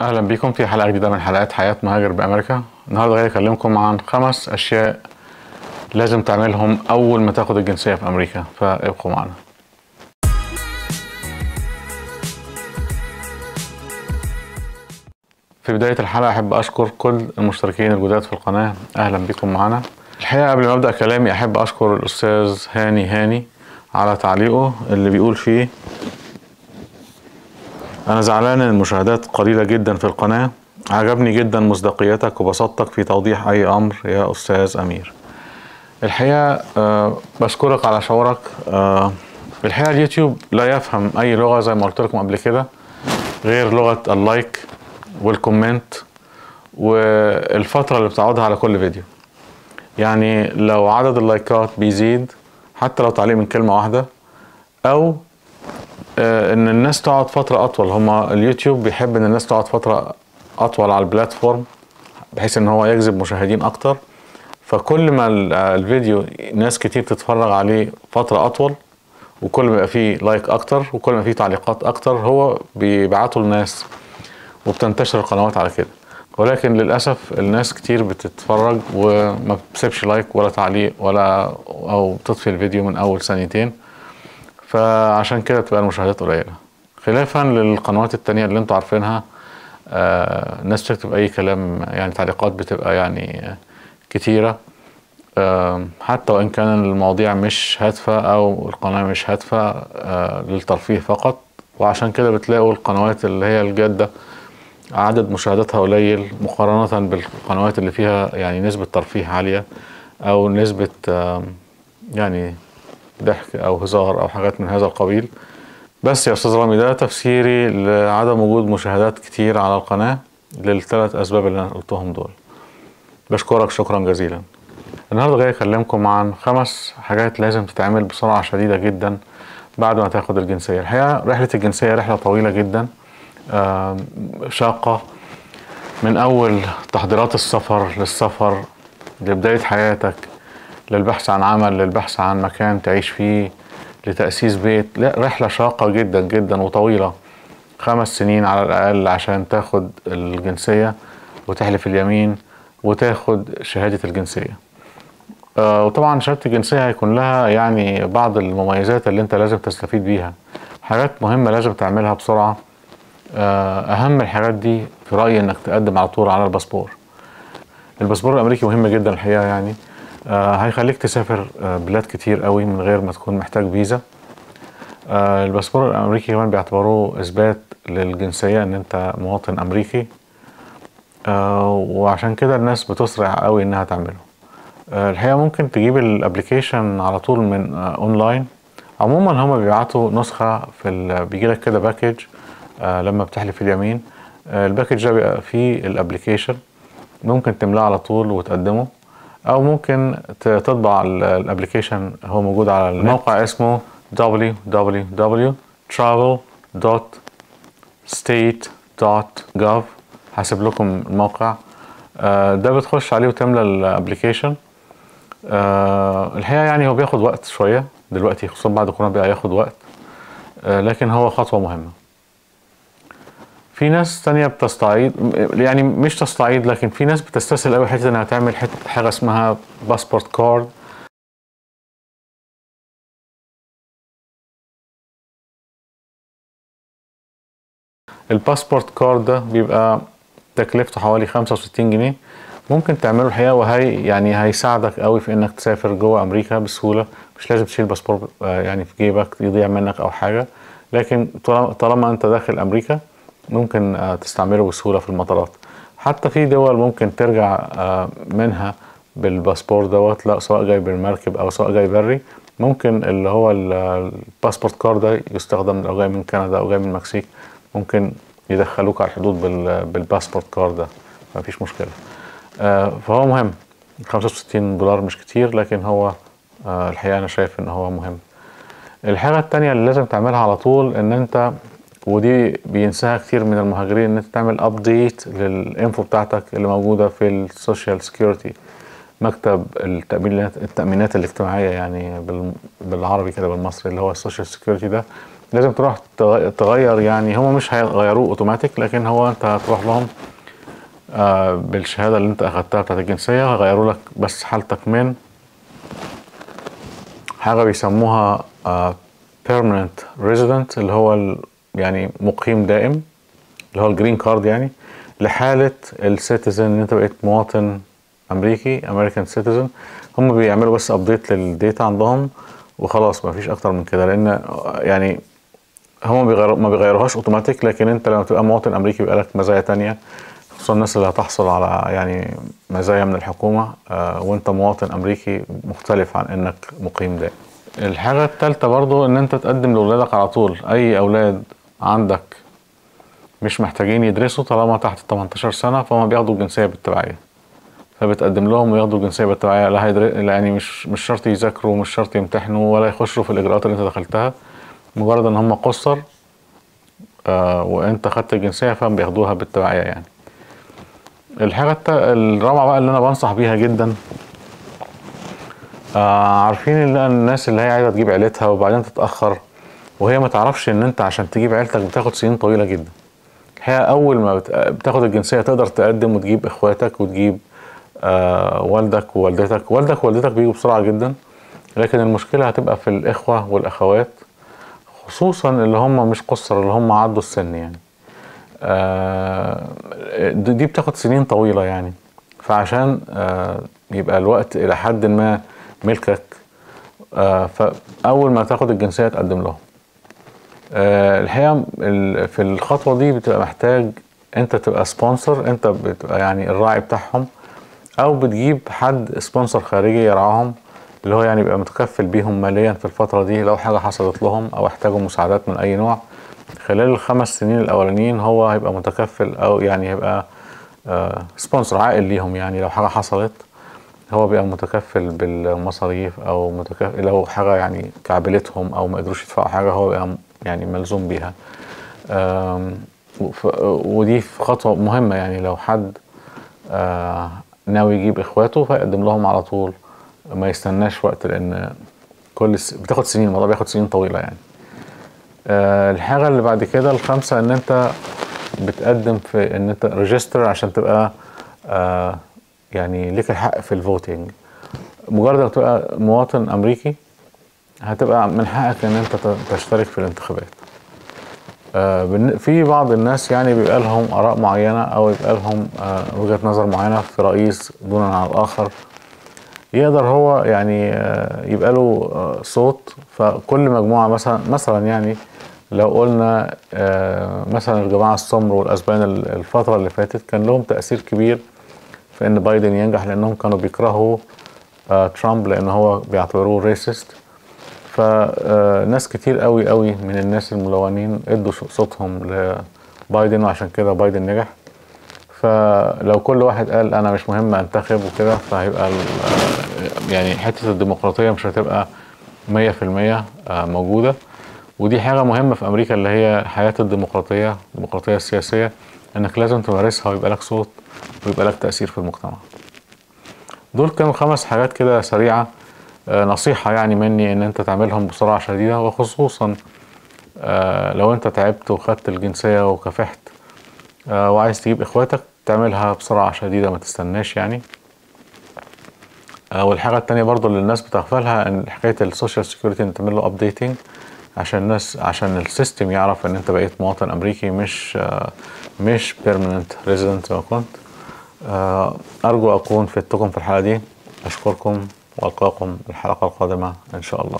أهلا بيكم في حلقة جديدة من حلقات حياة مهاجر بأمريكا. النهارده جاي أكلمكم عن خمس أشياء لازم تعملهم أول ما تاخد الجنسية في أمريكا. فابقوا معنا. في بداية الحلقة أحب أشكر كل المشتركين الجداد في القناة. أهلا بكم معنا. الحقيقة قبل ما أبدأ كلامي أحب أشكر الأستاذ هاني هاني على تعليقه اللي بيقول فيه أنا زعلان إن المشاهدات قليلة جدا في القناة. عجبني جدا مصداقيتك وبساطتك في توضيح أي أمر. يا أستاذ أمير. الحقيقة أه بشكرك على شعورك. أه الحقيقة اليوتيوب لا يفهم أي لغة زي ما قلت لكم قبل كده غير لغة ال like وال comment والفترة اللي بتقعدها على كل فيديو. يعني لو عدد اللايكات بيزيد حتى لو تعليق من كلمة واحدة أو إن الناس تقعد فترة أطول. هما اليوتيوب بيحب إن الناس تقعد فترة أطول على ال platform بحيث إن هو يجذب مشاهدين أكتر. فكل ما آه، الفيديو ناس كتير تتفرج عليه فترة أطول وكل ما يبقى فيه like أكتر وكل ما فيه تعليقات أكتر هو بيبعته للناس وبتنتشر القنوات على كده. ولكن للأسف الناس كتير بتتفرج وما بتسيبش like ولا تعليق ولا أو بتطفي الفيديو من أول ثانيتين. فعشان كده بتبقى المشاهدات قليلة. خلافا للقنوات التانية اللي أنتوا عارفينها آه الناس بتكتب أي كلام يعني تعليقات بتبقى يعني كتيرة. حتى وإن كان المواضيع مش هادفة أو القناة مش هادفة آه للترفيه فقط. وعشان كده بتلاقوا القنوات اللي هي الجادة عدد مشاهداتها قليل مقارنة بالقنوات اللي فيها يعني نسبة ترفيه عالية أو نسبة آم، يعني ضحك أو هزار أو حاجات من هذا القبيل. بس يا أستاذ رامي ده تفسيري لعدم وجود مشاهدات كتير على القناة للثلاث أسباب اللي أنا قلتهم دول. بشكرك شكرا جزيلا. النهارده جاي أكلمكم عن خمس حاجات لازم تتعمل بسرعة شديدة جدا بعد ما تاخد الجنسية. الحقيقة رحلة الجنسية رحلة طويلة جدا آم، شاقة. من أول تحضيرات السفر للسفر لبداية حياتك للبحث عن عمل للبحث عن مكان تعيش فيه لتأسيس بيت. لا رحلة شاقة جدا جدا وطويلة. خمس سنين على الأقل عشان تاخد الجنسية وتحلف اليمين وتاخد شهادة الجنسية. آه، وطبعا شهادة الجنسية هيكون لها يعني بعض المميزات اللي انت لازم تستفيد بيها. حاجات مهمة لازم تعملها بسرعة. آه، أهم الحاجات دي في رأيي إنك تقدم على طول على الباسبور. الباسبور الأمريكي مهم جدا الحقيقة يعني. هيخليك تسافر آه، بلاد كتير قوي من غير ما تكون محتاج فيزا. آه، الباسبور الأمريكي كمان بيعتبروه إثبات للجنسية إن أنت مواطن أمريكي. آه، وعشان كده الناس بتسرع قوي إنها تعمله. آه، الحقيقة ممكن تجيب ال application على طول من آه، أونلاين. عموما هما بيبعتوا نسخة في. بيجيلك كده package آه، لما بتحلف اليمين. آه، ال package ده بيبقى فيه ال application. ممكن تملاه على طول وتقدمه. أو ممكن تطبع ال- ال application هو موجود على الموقع اسمه www.travel.state.gov هسيب لكم الموقع. آه، ده بتخش عليه وتملى ال application. آه، الحقيقة يعني هو بياخد وقت شوية. دلوقتي خصوصا بعد كورونا بقى ياخد وقت. آه، لكن هو خطوة مهمة. في ناس تانية بتستعيد يعني مش تستعيد لكن في ناس بتستسهل قوي حتة إنها تعمل حتة حاجة اسمها passport card ال passport card ده بيبقى تكلفته حوالي 65 جنيه. ممكن تعمله الحقيقة وهي يعني هيساعدك قوي في إنك تسافر جوه أمريكا بسهولة. مش لازم تشيل باسبور آه، يعني في جيبك يضيع منك أو حاجة. لكن طالما- طالما أنت داخل أمريكا ممكن آه، تستعمله بسهولة في المطارات. حتى في دول ممكن ترجع آه، منها بالباسبور دوت لا سواء جاي بالمركب أو سواء جاي بري. ممكن اللي هو ال- ال passport card ده يستخدم لو جاي من كندا أو جاي من المكسيك ممكن يدخلوك على الحدود بال- بال passport card ده. مفيش مشكلة. آه، فهو مهم. 65 دولار مش كتير لكن هو الحقيقة أنا شايف إن هو مهم. الحاجة التانية اللي لازم تعملها على طول إن أنت ودي بينساها كتير من المهاجرين إن أنت تعمل update لل info بتاعتك اللي موجودة في ال social security مكتب التأمينات التأمينات الاجتماعية يعني بال- بالعربي كده بالمصري اللي هو ال social security ده. لازم تروح تغ- تغير يعني هم مش هيغيروه اوتوماتيك لكن هو أنت هتروح لهم آه، بالشهادة اللي أنت أخدتها بتاعت الجنسية هيغيروا لك بس حالتك من حاجة بيسموها آه، permanent resident اللي هو يعني مقيم دائم اللي هو ال green card يعني لحالة ال citizen ان انت بقيت مواطن أمريكي American citizen هم بيعملوا بس update لل data عندهم وخلاص ما فيش أكتر من كده. لأن يعني هم بيغيروا ما بيغيروهاش اوتوماتيك لكن انت لما تبقى مواطن أمريكي بيبقى لك مزايا تانية. خصوصا الناس اللي هتحصل على يعني مزايا من الحكومة آه، وانت مواطن أمريكي مختلف عن إنك مقيم دائم. الحاجة الثالثه برضو إن انت تقدم لاولادك على طول. أي أولاد عندك مش محتاجين يدرسوا طالما تحت 18 سنة فهم بياخدوا الجنسية بالتبعية. فبتقدم لهم وياخدوا الجنسية بالتبعية. لا هيدر... يعني مش مش شرط يذاكروا مش شرط يمتحنوا ولا يخشوا في الإجراءات اللي انت دخلتها. مجرد إن هم قصر آه وانت خدت الجنسية فهم بياخدوها بالتبعية يعني. الحاجة الت... الرابعة بقى اللي أنا بنصح بيها جدا آه عارفين الناس اللي هي عايزة تجيب عيلتها وبعدين تتأخر وهي ما تعرفش إن أنت عشان تجيب عيلتك بتاخد سنين طويلة جدا. الحقيقة أول ما بت- بتاخد الجنسية تقدر تقدم وتجيب إخواتك وتجيب آه والدك ووالدتك. والدك ووالدتك بيجوا بسرعة جدا لكن المشكلة هتبقى في الإخوة والأخوات خصوصا اللي هم مش قصر اللي هم عدوا السن يعني. آه دي بتاخد سنين طويلة يعني. فعشان آه يبقى الوقت إلى حد ما ملكك آه فأول ما تاخد الجنسية تقدم لهم. الحقيقة ال- في الخطوة دي بتبقى محتاج أنت تبقى sponsor أنت بتبقى يعني الراعي بتاعهم أو بتجيب حد sponsor خارجي يرعاهم اللي هو يعني يبقى متكفل بيهم ماليا في الفترة دي لو حاجة حصلت لهم أو احتاجوا مساعدات من أي نوع. خلال الخمس سنين الأولانيين هو هيبقى متكفل أو يعني هيبقى سبونسر عائل ليهم يعني لو حاجة حصلت. هو بيبقى متكفل بالمصاريف أو متكفل لو حاجة يعني كعبلتهم أو ما قدروش يدفعوا حاجة هو بيبقى يعني ملزوم بيها. ودي في خطوة مهمة يعني لو حد آه، ناوي يجيب إخواته فيقدم لهم على طول ما يستناش وقت لأن كل س... بتاخد سنين الموضوع بياخد سنين طويلة يعني. آه، الحاجة اللي بعد كده الخامسة إن أنت بتقدم في إن أنت register عشان تبقى آه، يعني ليك الحق في ال voting مجرد ما تبقى مواطن أمريكي هتبقى من حقك إن أنت تشترك في الانتخابات. آه، في بعض الناس يعني بيبقى لهم آراء معينة أو يبقى لهم آه، وجهة نظر معينة في رئيس دونا عن الآخر. يقدر هو يعني آه، يبقى له صوت. فكل مجموعة مثلا مثلا يعني لو قلنا مثلا الجماعة السمر والأسبان ال- الفترة اللي فاتت كان لهم تأثير كبير في إن بايدن ينجح لأنهم كانوا بيكرهوا ترامب لأن هو بيعتبروه ريسست فناس كتير قوي قوي من الناس الملونين ادوا صوتهم لبايدن وعشان كده بايدن نجح. فلو كل واحد قال أنا مش مهم أنتخب وكده فهيبقى يعني حتة الديمقراطية مش هتبقى 100% آه، موجودة. ودي حاجة مهمة في أمريكا اللي هي حياة الديمقراطية الديمقراطية السياسية إنك لازم تمارسها ويبقى لك صوت ويبقى لك تأثير في المجتمع. دول كانوا خمس حاجات كده سريعة آه، نصيحة يعني مني إن أنت تعملهم بسرعة شديدة وخصوصا آه، لو أنت تعبت وخدت الجنسية وكافحت آه، وعايز تجيب إخواتك تعملها بسرعة شديدة ما تستناش يعني. والحاجة التانية برضو اللي الناس بتغفلها إن حكاية ال social security إن تعمل له updating عشان الناس عشان السيستم يعرف إن أنت بقيت مواطن أمريكي مش مش permanent resident زي ما كنت. أرجو أكون فدتكم في الحلقة دي. أشكركم. وألقاكم الحلقة القادمة إن شاء الله.